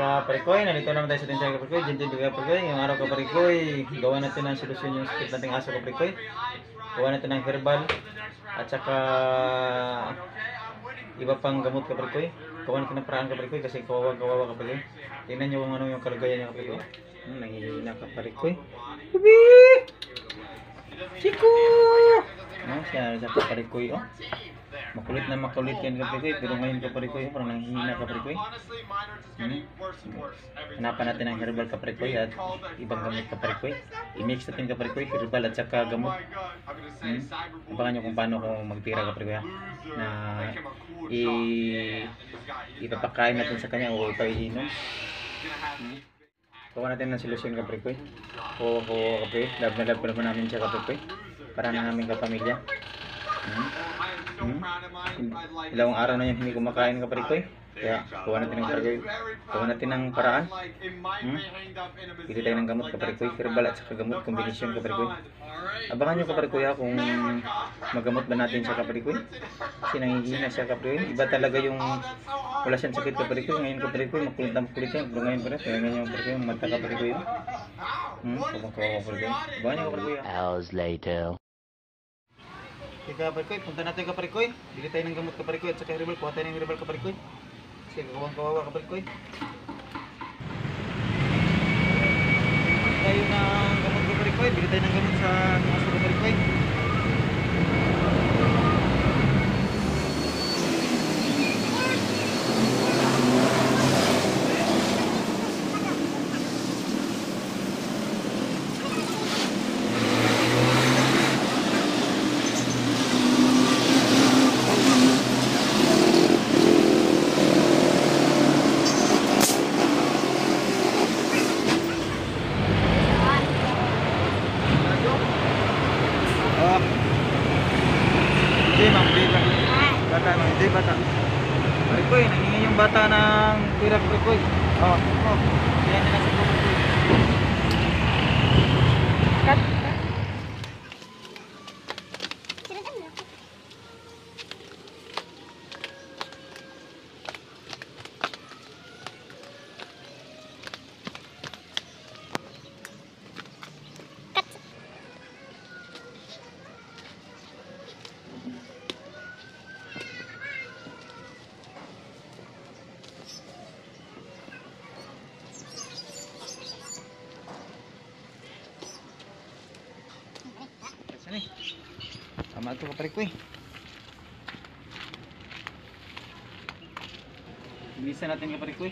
kaparikoy, nandito naman tayo sa tindahan kaparikoy, Jinjin Biga kaparikoy, ngayong araw kaparikoy, gawa natin ng solusyon yung sakit nating aso kaparikoy, gawa natin ng herbal, at saka iba pang gamot kaparikoy, gawa natin ng paraan kaparikoy kasi kawawa kawawa kaparikoy. Tingnan nyo kung ano yung kalagayan niya kaparikoy. Hmm, nangihina kaparikoy. Bibi! Chico! No, siya sa kaparikoy, oh. Makulit na makulit yan kaparikoy, pero ngayon kaparikoy, parang nanghihina kaparikoy. Hmm? Hanapan natin ang herbal kaparikoy at ibang gamot kaparikoy. I-mix natin kaparikoy, herbal at saka gamot. Hmm? Abangan nyo kung paano ko magtira kaparikoy ha. Na i ipapakain natin sa kanya o ipaiinom. Hmm? Gawa natin ng solusyon kaparikoy. O o kaparikoy, love na love pa naman namin siya kaparikoy. Para na naming kapamilya. Hmm? Hmm? Ilawang araw na yan hindi kumakain kaparikoy. Kaya gawa natin ng parikoy. Gawa natin ng paraan. Hmm? Pili tayo ng gamot kaparikoy. Herbal at saka gamot kombinasyon kaparikoy. Abangan nyo kaparikoy ha kung magamot ba natin siya kaparikoy. Kasi nangihina siya kaparikoy. Iba talaga yung wala siyang sakit kaparikoy. Ngayon kaparikoy makulit na makulit yan. Pero ngayon pa rin. Kaya ngayon yung kaparikoy mata kaparikoy. Hmm? Kabang kawawa kaparikoy. Abangan nyo kaparikoy ha. Hours later. Okay, kaparikoy, punta natin kaparikoy. Bili tayo ng gamot kaparikoy at saka herbal. Kuha tayo ng herbal kaparikoy. Kasi kawang kawawa kaparikoy. Tayo ng gamot kaparikoy. Bili tayo ng gamot sa kaparikoy. Oh. Hindi, ma'am. Hindi, bata. Bata, ma'am. Hindi, bata. Parikoy, nangingi yung bata ng pira parikoy. Oh, oh. Yan na nasa parikoy. Saan eh? Ito kaparikoy. Bilisan natin kaparikoy.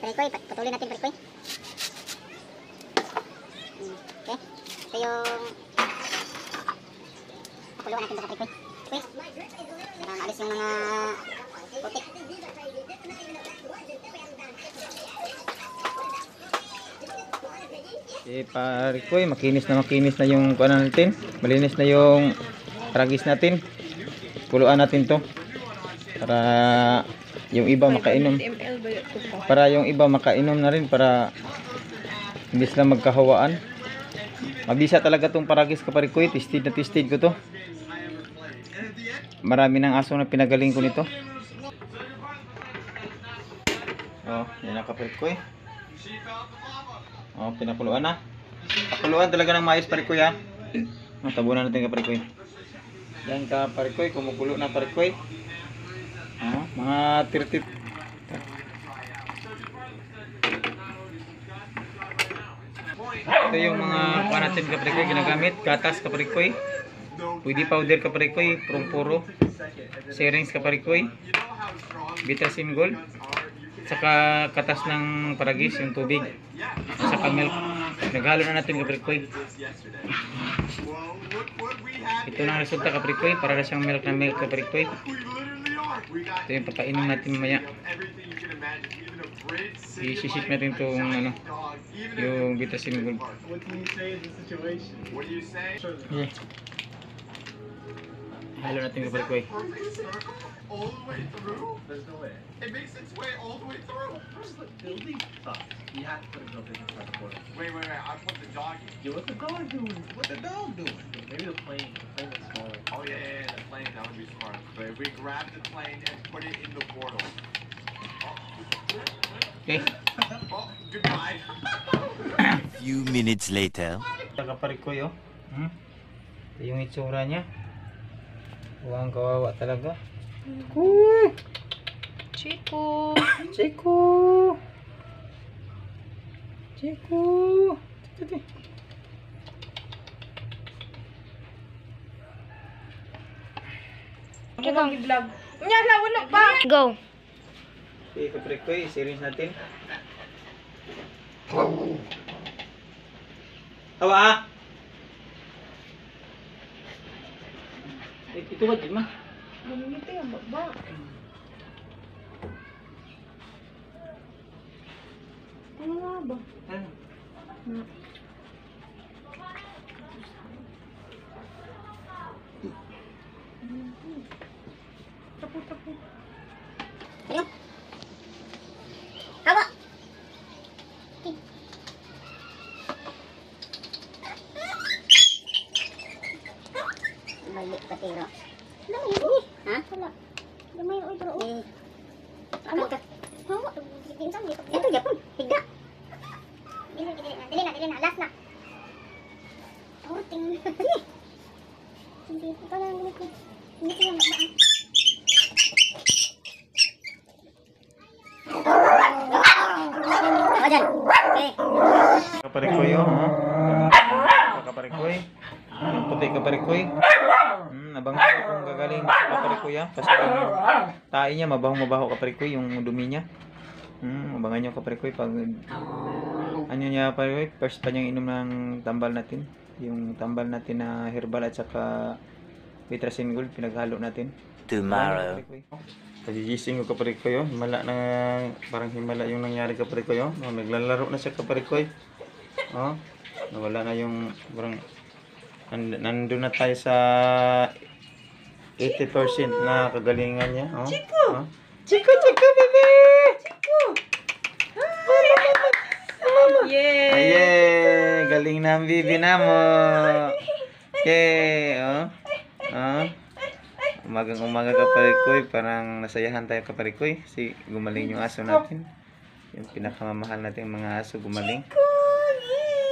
Perikoy, pat- patuloy natin perikoy. Hmm, Okay. Ito yung pakuluan natin sa perikoy. Okay. Para maalis yung mga putik. Eh, parikoy, makinis na makinis na yung kuan natin. Malinis na yung ragis natin. Puluan natin to. Para yung iba makainom. Para yung iba makainom na rin para hindi sila magkahawaan. Mabisa talaga tong paragis kaparikoy. Tested na tested ko to. Marami ng aso na pinagaling ko nito. Oh, yan ang kaparikoy. Oh, pinakuluan na. Pakuluan talaga ng maayos parikoy ha. Oh, tabunan natin ka parikoy. Yan ka parikoy, kumukulo na parikoy. Oh, mga 30 Ito yung mga kuha natin ka parikoy ginagamit, gatas ka parikoy. Pwede powder ka parikoy, puro Serings ka parikoy. Bitrasin gold. Saka katas ng paragis, yung tubig. Saka milk. Naghalo na natin kaprikoy. Ito na ang resulta kaprikoy. Para na siyang milk na milk kaprikoy. Ito yung papainom natin mamaya. I-ship natin itong ano, yung Vitasin Gold. What Halo natin kaprikoy. all the way through? There's no way. It makes its way all the way through. The leaf sucks. You have to put a building inside the portal. Wait, wait, wait. I put the dog in. Yeah, what the dog doing? What the dog doing? Maybe the plane. The plane is smaller. Oh, yeah, yeah, yeah, the plane. That would be smart. But if we grab the plane and put it in the portal. Okay. Oh, goodbye. A few minutes later. Kaparikoy oh. Hmm? Ito yung itsura niya. Huwag kawawa talaga. Uy! Chico. Chico! Chico! Titi. Bang i-vlog? Nya wala pa. Go. Okay, kaparikoy, series natin. Hawa ah! Eh, ito ba, di ma? Bumingiti ang baba. Ano nga ba? Ano? Tapo, tapo. Ayun. Hawa. Balik patiro. Lamay yun. Ha? Wala. Lamay yun, pero. Eh. Ano ka? Hawa. Pinsang dito. Ito, Japon. Higa. Dili, dili na. Dili na, dili na. Last na. Outing. Dili. Hindi. Ito na ang ginit ko. Hindi ko yan magbaan. Ako dyan. Okay. Kaparikoy oh. Ha? Kaparikoy. Puti kaparikoy. Hmm, abang kung gagaling kaparikoy ah. Kasi yung tae niya mabaho mabaho kaparikoy yung dumi niya. Hmm, abangan niyo kaparikoy pag ano niya kaparikoy, first pa niyang inom ng tambal natin. Yung tambal natin na herbal at saka Vitracin Gold pinaghalo natin. Tomorrow. Pagigising ko kaparikoy oh. Himala na parang himala yung nangyari kaparikoy oh. oh naglalaro na siya kaparikoy. Oh. Nawala na yung parang and, nandun na tayo sa 80% na kagalingan niya. Oh. Chico! Oh. Chico, Chico, baby! Yeah. Aye! Galing na ang bibi na mo. Okay, oh. Oh. Umagang umaga kaparikoy, parang nasayahan tayo kaparikoy. Si gumaling yung aso natin. Yung pinakamamahal natin mga aso gumaling.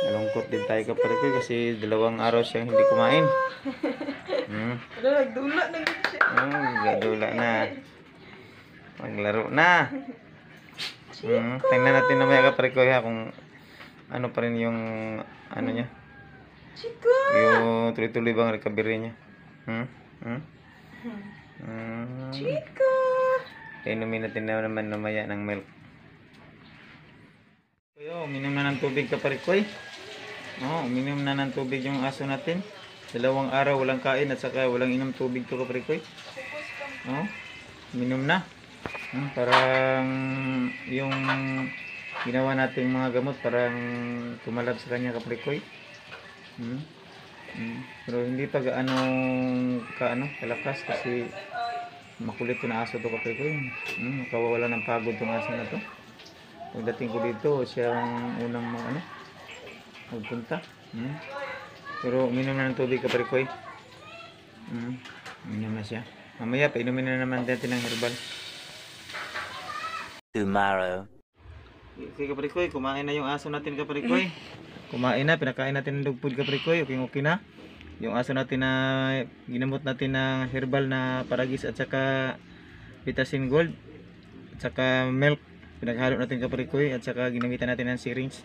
Nalungkot din tayo kaparikoy kasi dalawang araw siyang hindi kumain. Hmm. Ano, nagdula na siya. Hmm, gadula na. Maglaro na. Hmm, tingnan natin na may kaparikoy ha kung ano pa rin yung ano niya. Chico. Yung tuloy-tuloy bang recovery niya. Hmm? Hmm? Hmm. Chico. Inumin natin na naman namaya ng milk. Kuya, uminom na ng tubig ka parikoy. Oo, uminom na ng tubig yung aso natin. Dalawang araw walang kain at saka walang inom tubig to ka parikoy. Oo, uminom na. Hmm, parang yung ginawa nating mga gamot parang tumalab sa kanya kaprikoy. Hmm. Hmm. Pero hindi pa gaano ka ano, kalakas kasi makulit to na aso to kaprikoy. Hmm, kawawala ng pagod tong aso na to. Pagdating ko dito, siya ang unang mga ano, magpunta. Hmm. Pero uminom na ng tubig kaprikoy. Hmm. Uminom na siya. Mamaya, painumin na naman natin ng herbal. Tomorrow. Okay, kaparikoy, kumain na yung aso natin, kaparikoy. Kumain na, pinakain natin ng dog food, kaparikoy. Okay, okay na. Yung aso natin na ginamot natin ng herbal na paragis at saka Vitasin Gold at saka milk. Pinaghalo natin kaparikoy at saka ginamitan natin ng syringe.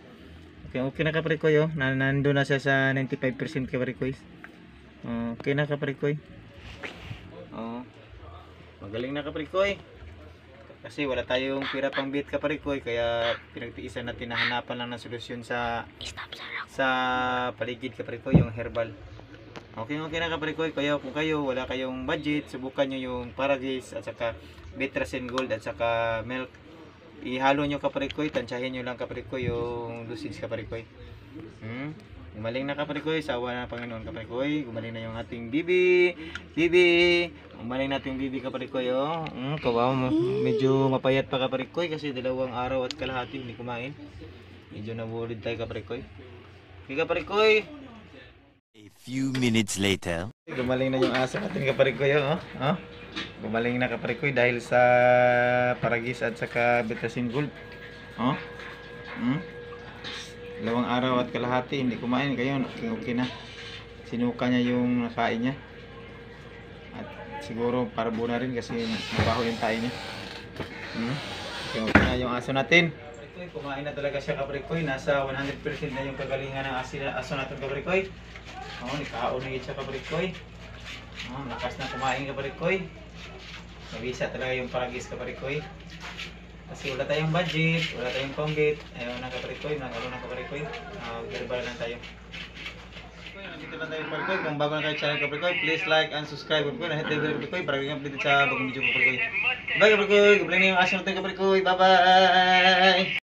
Okay, okay na kaparikoy, oh. Na, nandun na siya sa 95% kaparikoy. Okay na kaparikoy. Oh. Magaling na kaparikoy. Kasi wala tayong pira pang bit kaparikoy kaya pinagtiisan natin na hanapan lang ng solusyon sa sa paligid kaparikoy yung herbal. Okay okay na kaparikoy kaya kung kayo wala kayong budget subukan nyo yung Paragis at saka Betrasin Gold at saka milk. Ihalo nyo kaparikoy, tansyahin nyo lang kaparikoy yung dosage kaparikoy. Hmm? Gumaling na kaparikoy, sa awa ng Panginoon kaparikoy. Gumaling na yung ating bibi. Bibi. Gumaling natin yung bibi kaparikoy, oh. Mm, kawawa mo. Medyo mapayat pa kaparikoy kasi dalawang araw at kalahati hindi kumain. Medyo nawulid tayo kaparikoy. Okay kaparikoy. A few minutes later. Gumaling na yung aso natin kaparikoy, oh. oh. Gumaling na kaparikoy dahil sa paragis at saka betacin gold. Oh. Hmm? Dalawang araw at kalahati, hindi kumain kayo, okay, na. Sinuka niya yung nakain niya. At siguro para na rin kasi mabaho yung tayo niya. Hmm? Okay na yung aso natin. Kumain na talaga siya kaprikoy. Nasa 100% na yung kagalingan ng aso, aso natin kaprikoy. Oh, nikaon na siya kaprikoy. Oh, lakas na kumain kaprikoy. Nabisa talaga yung paragis kaprikoy. Kasi wala tayong budget, wala tayong panggit. Ayaw na kaparikoy, nagkaroon na kaparikoy. Uh, verbal lang tayo. Nandito lang tayo kaparikoy. Kung bago na kayo channel kaparikoy, please like and subscribe kaparikoy. Nahit tayo kaparikoy para kayong updated sa bagong video kaparikoy. Bye kaparikoy! Gablay na yung aso natin kaparikoy. Bye bye!